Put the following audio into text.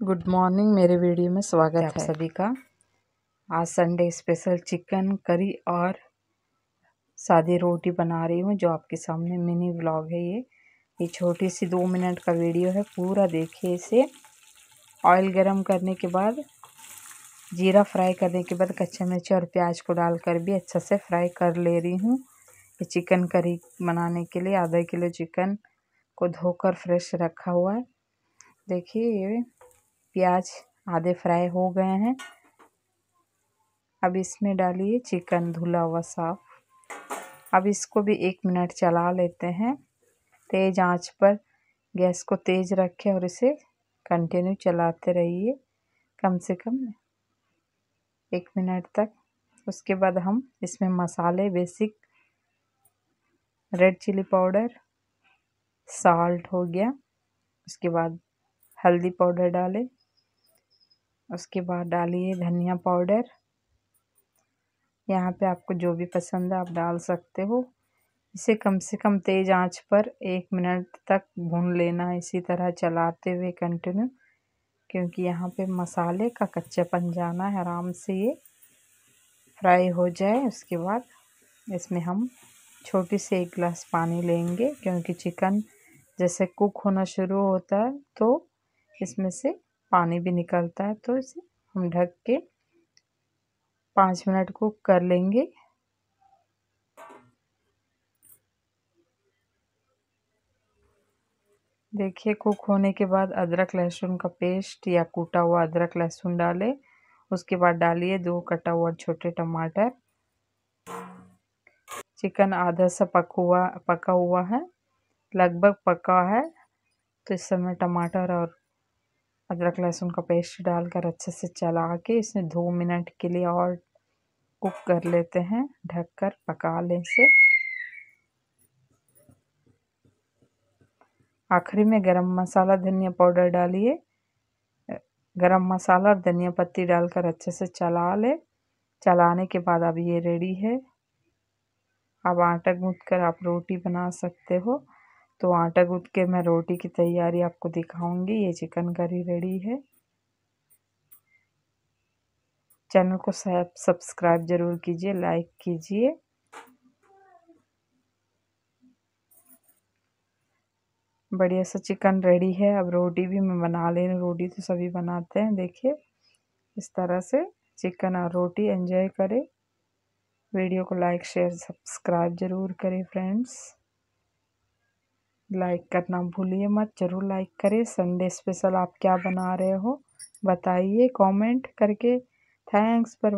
Good morning मेरे video में स्वागत है। आप सभी का। आज संडे स्पेशल चिकन करी और सादी रोटी बना रही हूँ जो आपके सामने मिनी व्लॉग है ये। ये छोटी सी दो मिनट का वीडियो है। पूरा देखिए इसे। ऑयल गरम करने के बाद जीरा फ्राई करने के बाद कच्चे मिर्ची और प्याज को डालकर भी अच्छा से फ्राई कर ले रही हूँ। ये चिकन करी बनाने के लिए आधा किलो चिकन को धोकर फ्रेश रखा हुआ है। देखिए ये प्याज आधे फ्राई हो गए हैं। अब इसमें डालिए चिकन धुला हुआ साफ़। अब इसको भी एक मिनट चला लेते हैं। तेज़ आँच पर गैस को तेज़ रखें और इसे कंटिन्यू चलाते रहिए कम से कम एक मिनट तक। उसके बाद हम इसमें मसाले, basic red chilli powder, salt हो गया। उसके बाद हल्दी पाउडर डालें। उसके बाद डालिए धनिया पाउडर। यहाँ पे आपको जो भी पसंद है आप डाल सकते हो। इसे कम से कम तेज़ आँच पर एक मिनट तक भून लेना इसी तरह चलाते हुए कंटिन्यू क्योंकि यहाँ पे मसाले का कच्चापन जाना है, आराम से ये फ्राई हो जाए। उसके बाद इसमें हम छोटी से एक गिलास पानी लेंगे, क्योंकि चिकन जैसे कुक होना शुरू होता है तो इसमें से पानी भी निकलता है तो इसे हम ढक के पाँच मिनट कुक कर लेंगे। देखिए, कुक होने के बाद अदरक लहसुन का पेस्ट या कूटा हुआ अदरक लहसुन डालें। उसके बाद डालिए दो कटा हुआ छोटे टमाटर। चिकन आधा सा पक हुआ, पका हुआ है, लगभग पका है। तो इस समय टमाटर और अदरक लहसुन का पेस्ट डालकर अच्छे से चला के इसे दो मिनट के लिए और कुक कर लेते हैं, ढककर पका लें इसे आखिरी में गरम मसाला, धनिया पाउडर डालिए। गरम मसाला और धनिया पत्ती डालकर अच्छे से चला ले। चलाने के बाद अब ये रेडी है। अब आटा गूँथ कर आप रोटी बना सकते हो। तो आटा गूँथ के मैं रोटी की तैयारी आपको दिखाऊँगी। ये चिकन करी रेडी है। चैनल को सब्सक्राइब ज़रूर कीजिए, लाइक कीजिए। बढ़िया सा चिकन रेडी है। अब रोटी भी मैं बना ले रोटी तो सभी बनाते हैं, देखिए। इस तरह से चिकन और रोटी एंजॉय करें। वीडियो को लाइक, शेयर, सब्सक्राइब ज़रूर करें, फ्रेंड्स। लाइक करना भूलिए मत, ज़रूर लाइक करें। संडे स्पेशल आप क्या बना रहे हो, बताइए कमेंट करके। Thanks for